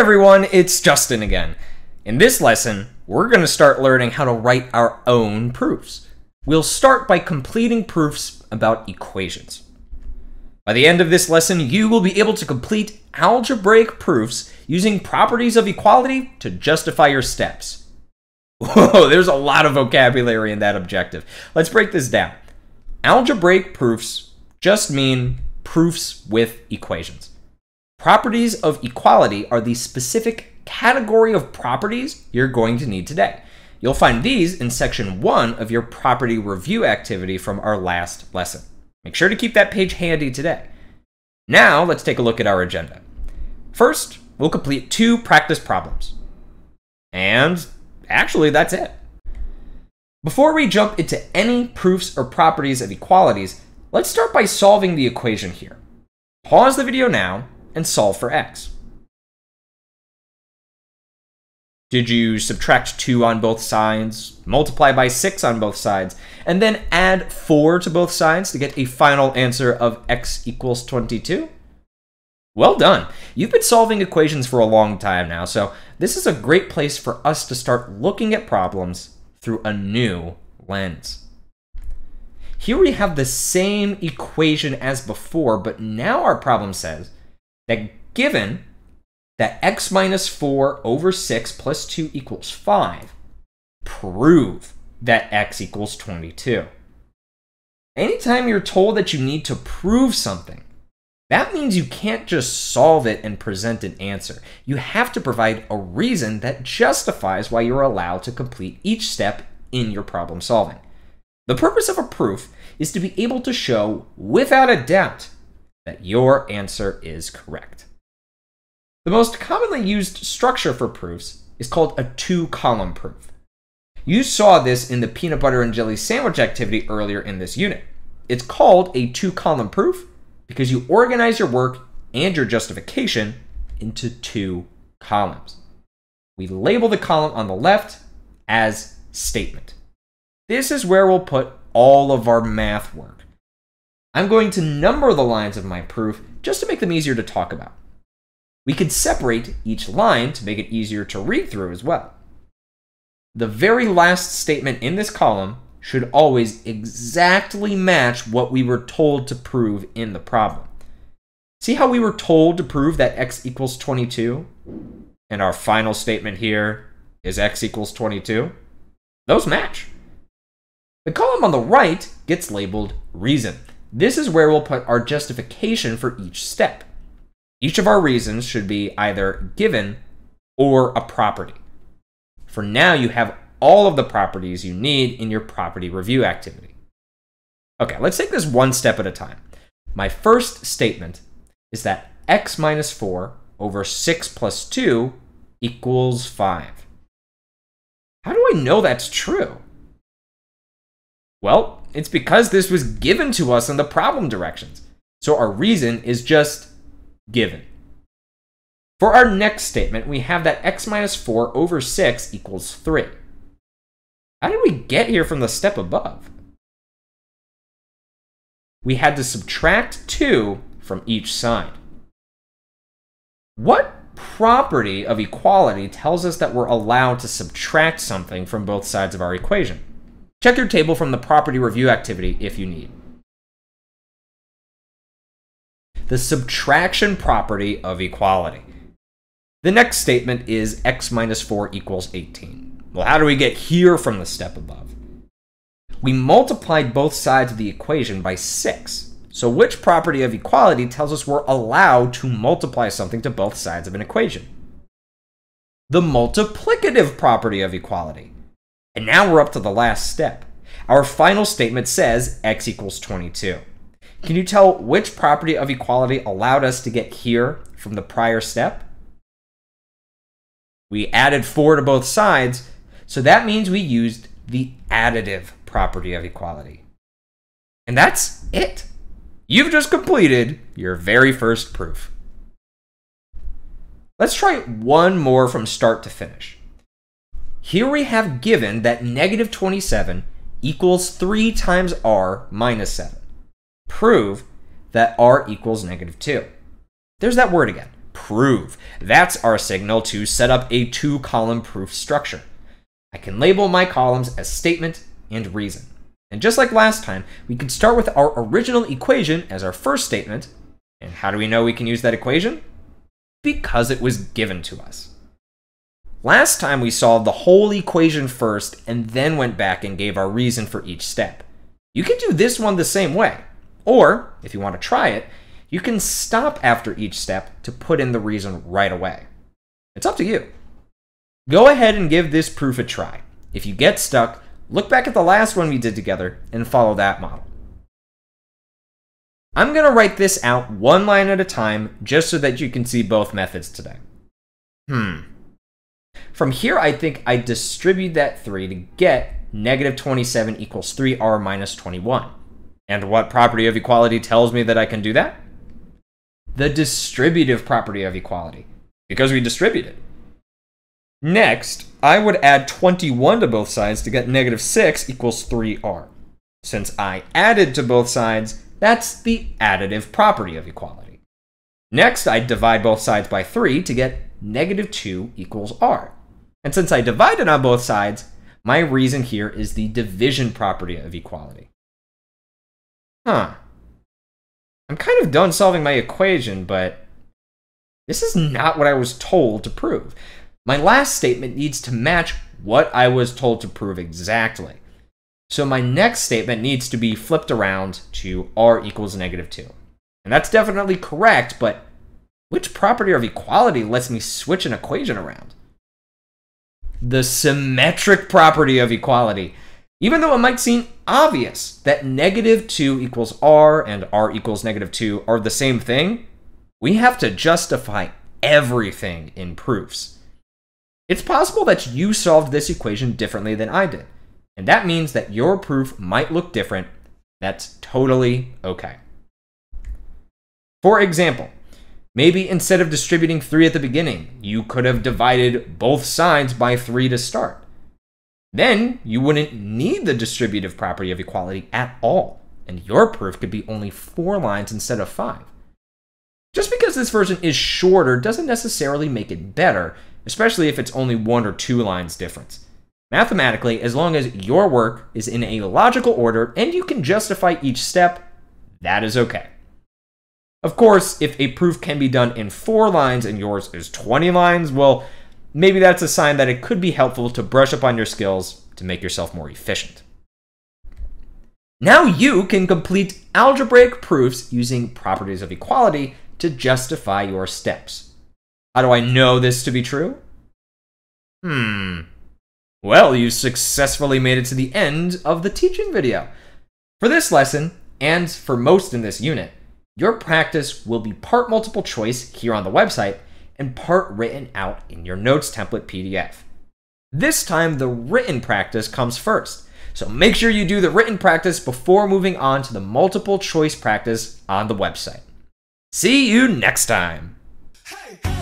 everyone, it's Justin again. In this lesson, we're going to start learning how to write our own proofs. We'll start by completing proofs about equations. By the end of this lesson, you will be able to complete algebraic proofs using properties of equality to justify your steps. Whoa, there's a lot of vocabulary in that objective. Let's break this down. Algebraic proofs just mean proofs with equations. Properties of equality are the specific category of properties you're going to need today. You'll find these in section one of your property review activity from our last lesson. Make sure to keep that page handy today. Now, let's take a look at our agenda. First, we'll complete two practice problems. And actually, that's it. Before we jump into any proofs or properties of equalities, let's start by solving the equation here. Pause the video now and solve for x. Did you subtract 2 on both sides, multiply by 6 on both sides, and then add 4 to both sides to get a final answer of x equals 22? Well done! You've been solving equations for a long time now, so this is a great place for us to start looking at problems through a new lens. Here we have the same equation as before, but now our problem says that given that x minus 4 over 6 plus 2 equals 5, prove that x equals 22. Anytime you're told that you need to prove something, that means you can't just solve it and present an answer. You have to provide a reason that justifies why you're allowed to complete each step in your problem solving. The purpose of a proof is to be able to show without a doubt that your answer is correct. The most commonly used structure for proofs is called a two-column proof. You saw this in the peanut butter and jelly sandwich activity earlier in this unit. It's called a two-column proof because you organize your work and your justification into two columns. We label the column on the left as statement. This is where we'll put all of our math work. I'm going to number the lines of my proof just to make them easier to talk about. We could separate each line to make it easier to read through as well. The very last statement in this column should always exactly match what we were told to prove in the problem. See how we were told to prove that x equals 22? And our final statement here is x equals 22? Those match. The column on the right gets labeled reason. This is where we'll put our justification for each step. Each of our reasons should be either given or a property. For now, you have all of the properties you need in your property review activity. Okay, let's take this one step at a time. My first statement is that x minus 4 over 6 plus 2 equals 5. How do I know that's true? Well, it's because this was given to us in the problem directions. So our reason is just given. For our next statement, we have that x minus 4 over 6 equals 3. How did we get here from the step above? We had to subtract 2 from each side. What property of equality tells us that we're allowed to subtract something from both sides of our equation? Check your table from the property review activity if you need. the subtraction property of equality. The next statement is x minus 4 equals 18. Well, how do we get here from the step above? We multiplied both sides of the equation by 6. So which property of equality tells us we're allowed to multiply something to both sides of an equation? The multiplicative property of equality. And now we're up to the last step. Our final statement says x equals 22. Can you tell which property of equality allowed us to get here from the prior step? We added 4 to both sides, so that means we used the additive property of equality. And that's it. You've just completed your very first proof. Let's try one more from start to finish. Here we have given that negative 27 equals 3 times r minus 7 prove that r equals negative 2. There's that word again. prove. That's our signal to set up a two-column proof structure. I can label my columns as statement and reason. And just like last time, we could start with our original equation as our first statement. And how do we know we can use that equation? Because it was given to us. Last time we solved the whole equation first and then went back and gave our reason for each step. You can do this one the same way. Or, if you want to try it, you can stop after each step to put in the reason right away. It's up to you. Go ahead and give this proof a try. If you get stuck, look back at the last one we did together and follow that model. I'm going to write this out one line at a time just so that you can see both methods today. Hmm. From here, I think I distribute that 3 to get negative 27 equals 3r minus 21. And what property of equality tells me that I can do that? The distributive property of equality, because we distribute it. Next, I would add 21 to both sides to get negative 6 equals 3r. Since I added to both sides, that's the additive property of equality. Next, I'd divide both sides by 3 to get negative 2 equals r. And since I divided on both sides, my reason here is the division property of equality. Huh. I'm kind of done solving my equation, but this is not what I was told to prove. My last statement needs to match what I was told to prove exactly. So my next statement needs to be flipped around to r equals negative 2. And that's definitely correct, but which property of equality lets me switch an equation around? The symmetric property of equality. Even though it might seem obvious that negative 2 equals r and r equals negative 2 are the same thing, we have to justify everything in proofs. It's possible that you solved this equation differently than I did, and that means that your proof might look different. That's totally okay. For example, maybe instead of distributing 3 at the beginning, you could have divided both sides by 3 to start. Then you wouldn't need the distributive property of equality at all, and your proof could be only 4 lines instead of 5. Just because this version is shorter doesn't necessarily make it better, especially if it's only one or two lines difference. Mathematically, as long as your work is in a logical order and you can justify each step, that is okay. Of course, if a proof can be done in four lines and yours is 20 lines, well, maybe that's a sign that it could be helpful to brush up on your skills to make yourself more efficient. Now you can complete algebraic proofs using properties of equality to justify your steps. How do I know this to be true? Hmm. Well, you successfully made it to the end of the teaching video. For this lesson, and for most in this unit, your practice will be part multiple choice here on the website and part written out in your notes template PDF. This time, the written practice comes first. So make sure you do the written practice before moving on to the multiple choice practice on the website. See you next time. Hey.